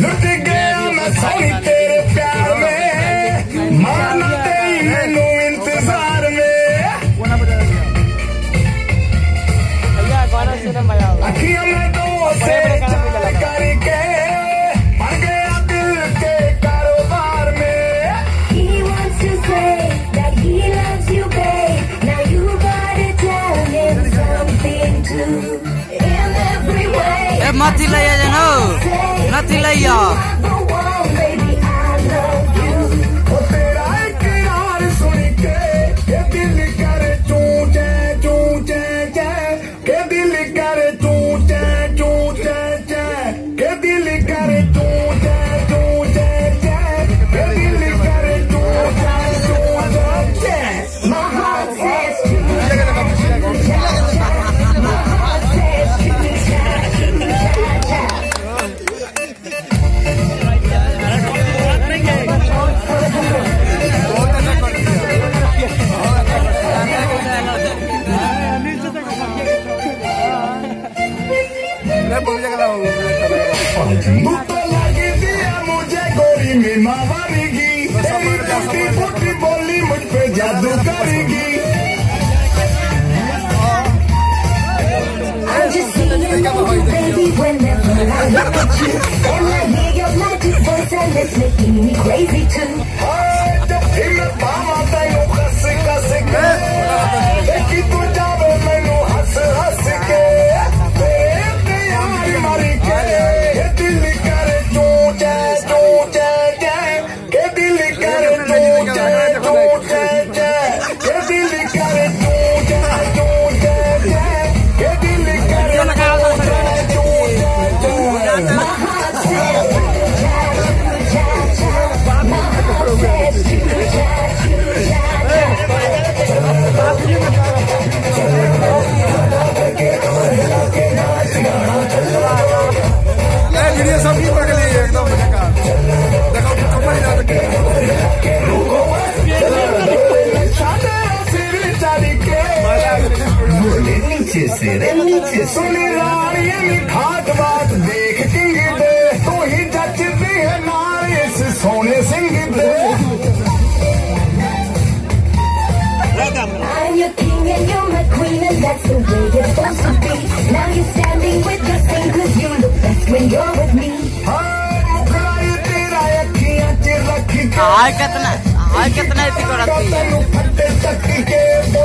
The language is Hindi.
Nothing down, that's all मत लैया जनो नती लैया मुझे गोरी में मारेगी तेरी टूटी फूटी बोली मुझ पे जादू करेगी And my niggas 94 percent is making me crazy too. नीचे से सुनी रानी खाट बात देख के हार कितना कितना इतनी कराती है?